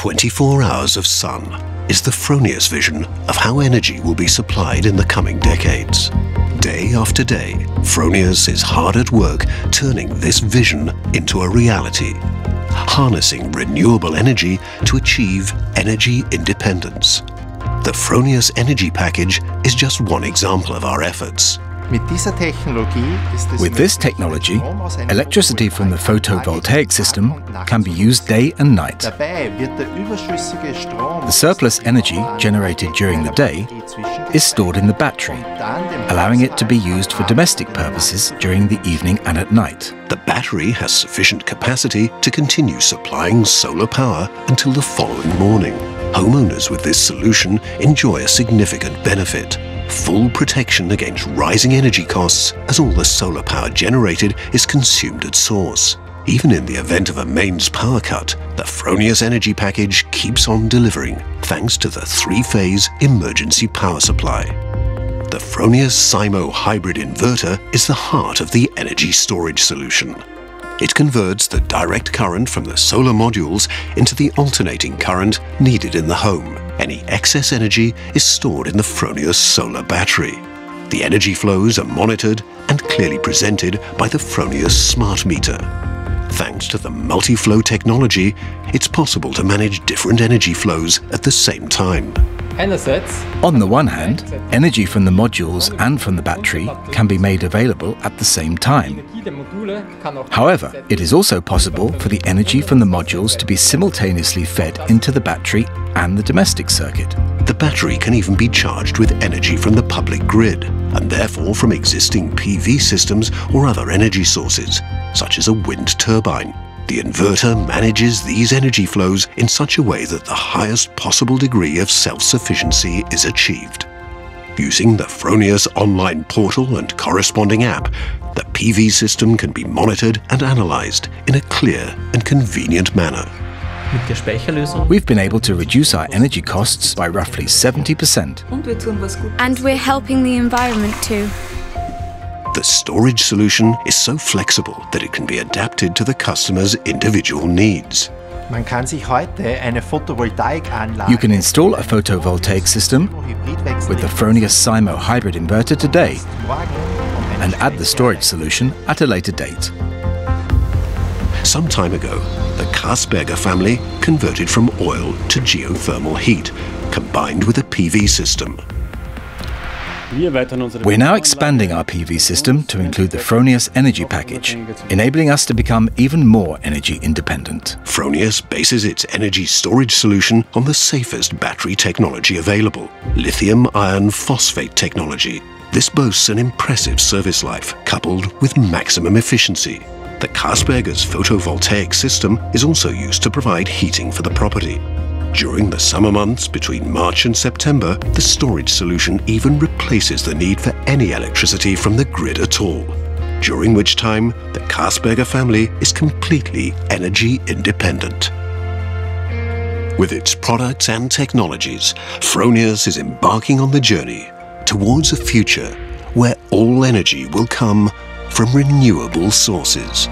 24 hours of sun is the Fronius vision of how energy will be supplied in the coming decades. Day after day, Fronius is hard at work turning this vision into a reality, harnessing renewable energy to achieve energy independence. The Fronius Energy Package is just one example of our efforts. With this technology, electricity from the photovoltaic system can be used day and night. The surplus energy generated during the day is stored in the battery, allowing it to be used for domestic purposes during the evening and at night. The battery has sufficient capacity to continue supplying solar power until the following morning. Homeowners with this solution enjoy a significant benefit full protection against rising energy costs as all the solar power generated is consumed at source. Even in the event of a mains power cut, the Fronius energy package keeps on delivering thanks to the three-phase emergency power supply. The Fronius Symo hybrid inverter is the heart of the energy storage solution. It converts the direct current from the solar modules into the alternating current needed in the home. Any excess energy is stored in the Fronius solar battery. The energy flows are monitored and clearly presented by the Fronius smart meter. Thanks to the multi-flow technology, it's possible to manage different energy flows at the same time. On the one hand, energy from the modules and from the battery can be made available at the same time. However, it is also possible for the energy from the modules to be simultaneously fed into the battery and the domestic circuit. The battery can even be charged with energy from the public grid, and therefore from existing PV systems or other energy sources, such as a wind turbine. The inverter manages these energy flows in such a way that the highest possible degree of self-sufficiency is achieved. Using the Fronius online portal and corresponding app, the PV system can be monitored and analyzed in a clear and convenient manner. We've been able to reduce our energy costs by roughly 70%. And we're helping the environment too. The storage solution is so flexible that it can be adapted to the customer's individual needs. You can install a photovoltaic system with the Fronius Symo hybrid inverter today and add the storage solution at a later date. Some time ago, the Kasberger family converted from oil to geothermal heat, combined with a PV system. We're now expanding our PV system to include the Fronius energy package, enabling us to become even more energy independent. Fronius bases its energy storage solution on the safest battery technology available, lithium iron phosphate technology. This boasts an impressive service life coupled with maximum efficiency. The Kasberger's photovoltaic system is also used to provide heating for the property. During the summer months between March and September, the storage solution even replaces the need for any electricity from the grid at all, during which time the Kasberger family is completely energy independent. With its products and technologies, Fronius is embarking on the journey towards a future where all energy will come from renewable sources.